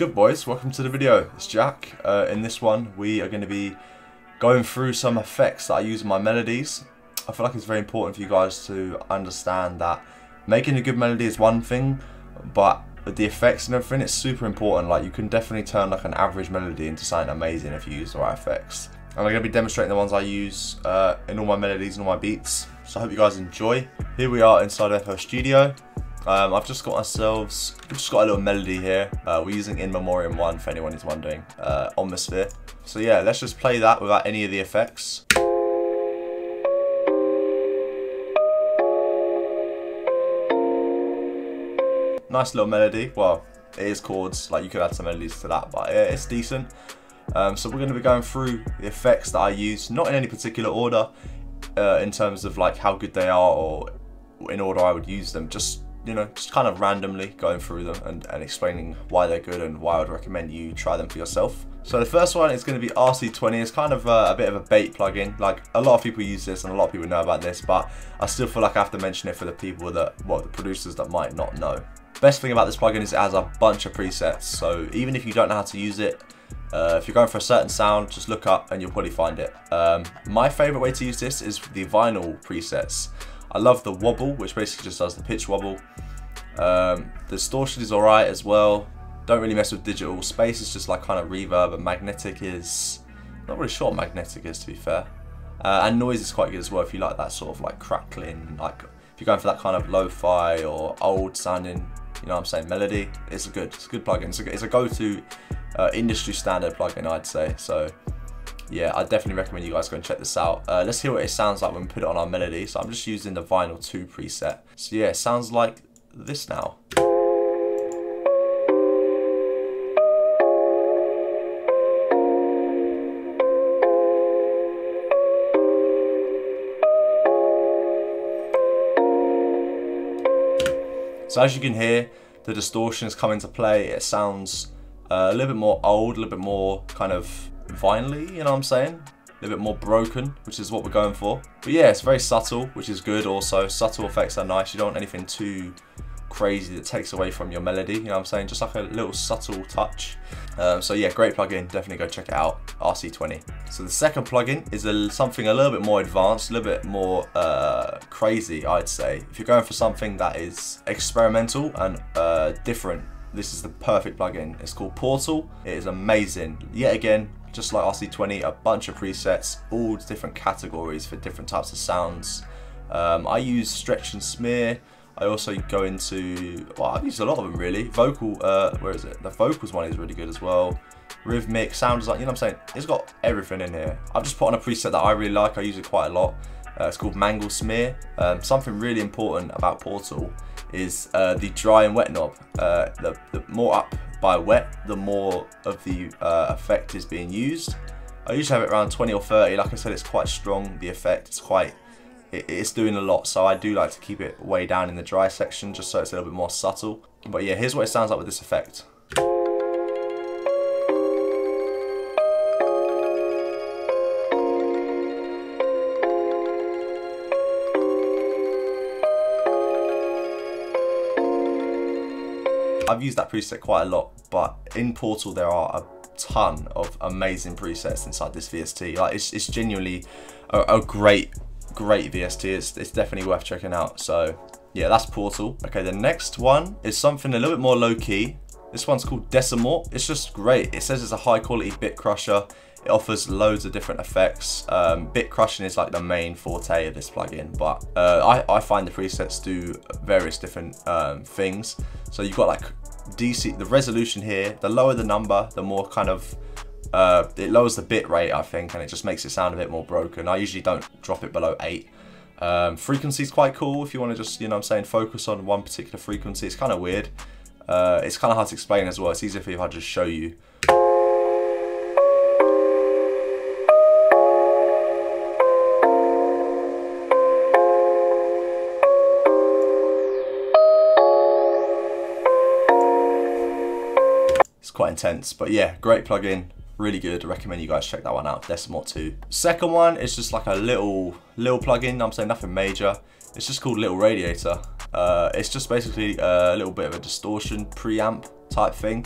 Good boys? Welcome to the video. It's Jack. Uh, in this one, we are going to be going through some effects that I use in my melodies. I feel like it's very important for you guys to understand that making a good melody is one thing, but the effects and everything, it's super important. Like you can definitely turn like an average melody into something amazing if you use the right effects. And I'm going to be demonstrating the ones I use uh, in all my melodies and all my beats. So I hope you guys enjoy. Here we are inside FL Studio. Um, I've just got ourselves, we've just got a little melody here. Uh, we're using In Memoriam 1 for anyone who's wondering, uh, Omnisphere. So yeah, let's just play that without any of the effects. Nice little melody. Well, it is chords, like you could add some melodies to that, but yeah, it's decent. Um, so we're going to be going through the effects that I use, not in any particular order, uh, in terms of like how good they are or in order I would use them. Just you know, just kind of randomly going through them and, and explaining why they're good and why I would recommend you try them for yourself. So the first one is going to be RC20. It's kind of a, a, bit of a bait plugin. Like a lot of people use this and a lot of people know about this, but I still feel like I have to mention it for the people that, well, the producers that might not know. Best thing about this plugin is it has a bunch of presets. So even if you don't know how to use it, uh, if you're going for a certain sound, just look up and you'll probably find it. Um, my favorite way to use this is the vinyl presets. I love the wobble, which basically just does the pitch wobble. Um, the distortion is alright as well. Don't really mess with digital. Space is just like kind of reverb and magnetic is... Not really sure what magnetic is to be fair. Uh, and noise is quite good as well if you like that sort of like crackling, like if you're going for that kind of lo-fi or old sounding, you know what I'm saying, melody, it's a good, it's a good plugin. It's a, it's a go-to uh, industry standard plugin, I'd say. So yeah, I definitely recommend you guys go and check this out. Uh, let's hear what it sounds like when we put it on our melody. So I'm just using the Vinyl 2 preset. So yeah, it sounds like this now. So as you can hear, the distortion has come into play. It sounds uh, a little bit more old, a little bit more kind of vinily, you know what I'm saying? A little bit more broken, which is what we're going for. But yeah, it's very subtle, which is good also. Subtle effects are nice. You don't want anything too crazy that takes away from your melody, you know what I'm saying? Just like a little subtle touch. Um, so yeah, great plugin, definitely go check it out, RC20. So the second plugin is a, something a little bit more advanced, a little bit more uh, crazy, I'd say. If you're going for something that is experimental and uh, different, this is the perfect plugin. It's called Portal. It is amazing. Yet again, just like RC20, a bunch of presets, all different categories for different types of sounds. Um, I use stretch and smear. I also go into, well, I've used a lot of them really. Vocal, uh, where is it? The vocals one is really good as well. Rhythmic, sound design, you know what I'm saying? It's got everything in here. I've just put on a preset that I really like. I use it quite a lot. Uh, it's called Mangle Smear. Um, something really important about Portal is uh, the dry and wet knob. Uh, the, the, more up by wet, the more of the uh, effect is being used. I usually have it around 20 or 30. Like I said, it's quite strong, the effect. It's quite it's doing a lot so I do like to keep it way down in the dry section just so it's a little bit more subtle but yeah here's what it sounds like with this effect I've used that preset quite a lot but in Portal there are a ton of amazing presets inside this VST like it's, it's genuinely a, a great great VST. It's, it's definitely worth checking out. So yeah, that's Portal. Okay, the next one is something a little bit more low key. This one's called Decimort. It's just great. It says it's a high quality bit crusher. It offers loads of different effects. Um, bit crushing is like the main forte of this plugin, but uh, I, I, find the presets do various different um, things. So you've got like DC, the resolution here, the lower the number, the more kind of uh, it lowers the bit rate, I think, and it just makes it sound a bit more broken. I usually don't drop it below 8. Um, frequency is quite cool if you want to just, you know I'm saying, focus on one particular frequency. It's kind of weird. Uh, it's kind of hard to explain as well. It's easier for if I just show you. Intense, but yeah, great plugin really good. I recommend you guys check that one out. Decimort 2. Second one is just like a little little plugin. I'm saying nothing major. It's just called Little Radiator. Uh, it's just basically a little bit of a distortion preamp type thing.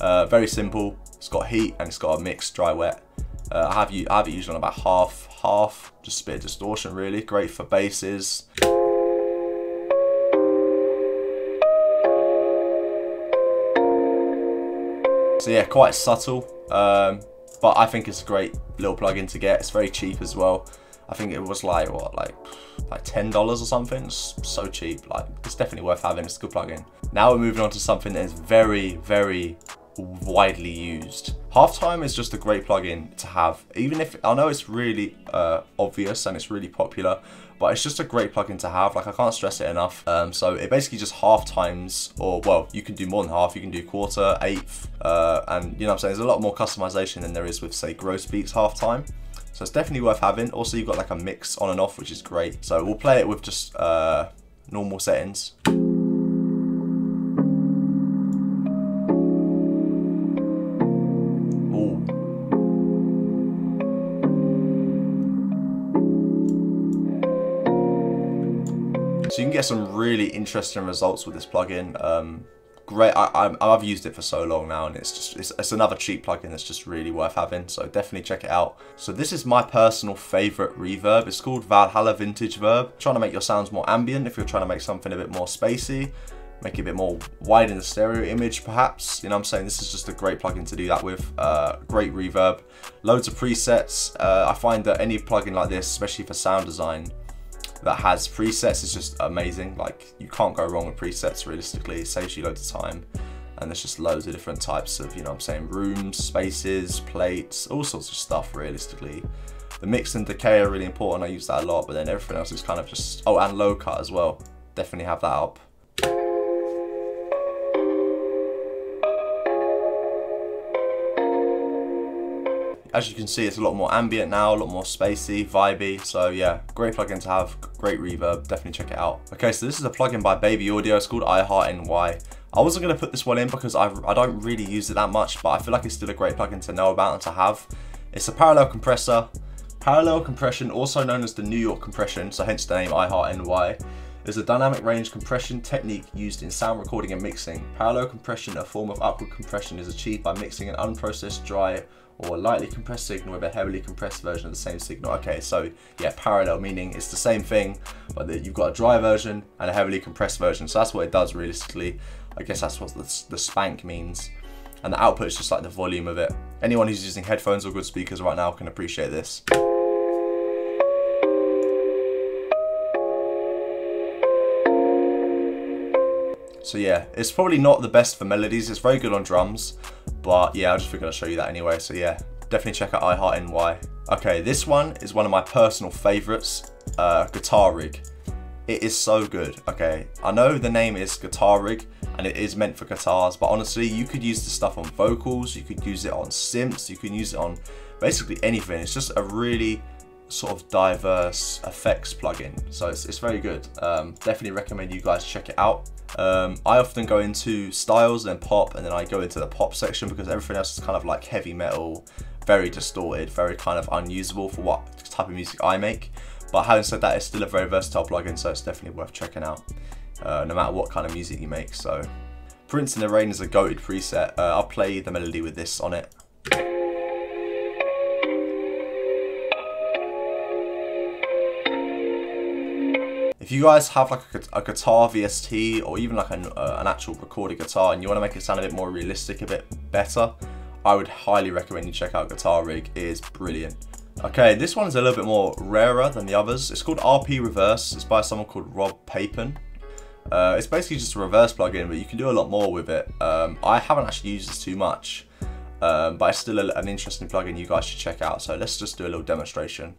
Uh, very simple. It's got heat and it's got a mix dry wet. Uh, I have you I have it used on about half half, just a bit of distortion really. Great for basses. So yeah, quite subtle, um, but I think it's a great little plugin to get. It's very cheap as well. I think it was like what, like like ten dollars or something. It's so cheap. Like it's definitely worth having. It's a good plugin. Now we're moving on to something that is very, very widely used. Halftime is just a great plugin to have, even if I know it's really uh, obvious and it's really popular, but it's just a great plugin to have. Like I can't stress it enough. Um, so it basically just half times, or well, you can do more than half. You can do quarter, eighth, uh, and you know what I'm saying. There's a lot more customization than there is with say Gross Beat's halftime. So it's definitely worth having. Also, you've got like a mix on and off, which is great. So we'll play it with just uh, normal settings. So you can get some really interesting results with this plugin. Um, great, I, have used it for so long now and it's just, it's, it's, another cheap plugin that's just really worth having. So definitely check it out. So this is my personal favorite reverb. It's called Valhalla Vintage Verb. Trying to make your sounds more ambient if you're trying to make something a bit more spacey. Make it a bit more wide in the stereo image perhaps. You know I'm saying? This is just a great plugin to do that with. Uh, great reverb. Loads of presets. Uh, I find that any plugin like this, especially for sound design, that has presets is just amazing. Like you can't go wrong with presets realistically. It saves you loads of time. And there's just loads of different types of, you know I'm saying, rooms, spaces, plates, all sorts of stuff realistically. The mix and decay are really important. I use that a lot, but then everything else is kind of just, oh, and low cut as well. Definitely have that up. As you can see, it's a lot more ambient now, a lot more spacey, vibey. So yeah, great plugin to have, great reverb. Definitely check it out. Okay, so this is a plugin by Baby Audio. It's called iHeartNY. I wasn't going to put this one in because I, I don't really use it that much, but I feel like it's still a great plugin to know about and to have. It's a parallel compressor. Parallel compression, also known as the New York compression, so hence the name iHeart NY, is a dynamic range compression technique used in sound recording and mixing. Parallel compression, a form of upward compression, is achieved by mixing an unprocessed, dry, or lightly compressed signal with a heavily compressed version of the same signal. Okay, so yeah, parallel meaning it's the same thing, but that you've got a dry version and a heavily compressed version. So that's what it does realistically. I guess that's what the, the spank means. And the output is just like the volume of it. Anyone who's using headphones or good speakers right now can appreciate this. So yeah, it's probably not the best for melodies. It's very good on drums, but yeah, I just figured I'd show you that anyway. So yeah, definitely check out iHeart NY. Okay, this one is one of my personal favorites, uh, Guitar Rig. It is so good, okay? I know the name is Guitar Rig, and it is meant for guitars, but honestly, you could use this stuff on vocals, you could use it on synths, you can use it on basically anything. It's just a really sort of diverse effects plugin, so it's, it's very good. Um, definitely recommend you guys check it out. Um, I often go into styles, then pop, and then I go into the pop section because everything else is kind of like heavy metal, very distorted, very kind of unusable for what type of music I make. But having said that, it's still a very versatile plugin, so it's definitely worth checking out, uh, no matter what kind of music you make. So, Prince in the Rain is a goated preset. Uh, I'll play the melody with this on it. If you guys have like a, a guitar VST or even like an, uh, an actual recorded guitar and you want to make it sound a bit more realistic, a bit better, I would highly recommend you check out Guitar Rig. It is brilliant. Okay, this one is a little bit more rarer than the others. It's called RP Reverse. It's by someone called Rob Papen. Uh, it's basically just a reverse plugin, but you can do a lot more with it. Um, I haven't actually used this too much, um, but it's still a, an interesting plugin you guys should check out. So let's just do a little demonstration.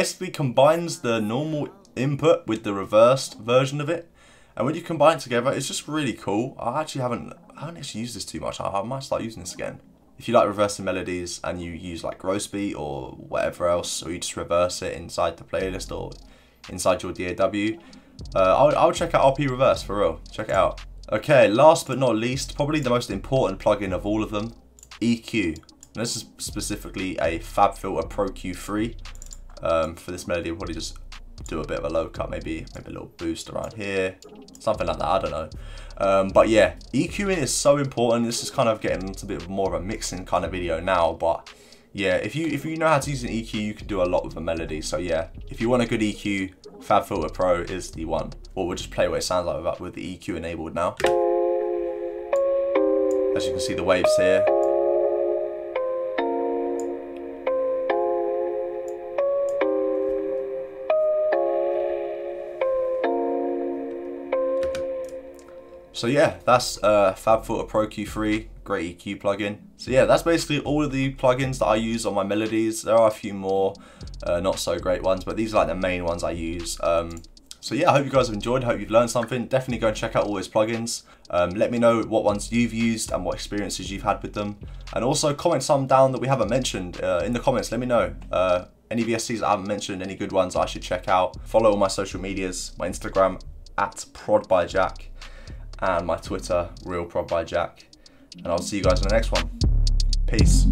Basically combines the normal input with the reversed version of it. And when you combine it together, it's just really cool. I actually haven't, I haven't actually used this too much. I, I might start using this again. If you like reversing melodies and you use like Gross Beat or whatever else, or you just reverse it inside the playlist or inside your DAW, Uh, I'll, I'll check out RP Reverse for real. Check it out. Okay, last but not least, probably the most important plugin of all of them, EQ. And this is specifically a FabFilter Pro Q3. Um, for this melody, we'll probably just do a bit of a low cut, maybe maybe a little boost around here, something like that, I don't know. Um, but yeah, EQing is so important. This is kind of getting into a bit more of a mixing kind of video now, but yeah, if you if you know how to use an EQ, you can do a lot with a melody. So yeah, if you want a good EQ, FabFilter Pro is the one. Or we'll just play what it sounds like with the EQ enabled now. As you can see the waves here. So yeah, that's uh, FabFilter Pro Q3, great EQ plugin. So yeah, that's basically all of the plugins that I use on my melodies. There are a few more uh, not so great ones, but these are like the main ones I use. Um, so yeah, I hope you guys have enjoyed. hope you've learned something. Definitely go and check out all those plugins. Um, let me know what ones you've used and what experiences you've had with them. And also comment some down that we haven't mentioned uh, in the comments. Let me know. Uh, any VSTs I haven't mentioned, any good ones I should check out. Follow all my social medias, my Instagram at prod by Jack and my Twitter, Real by Jack. And I'll see you guys in the next one. Peace.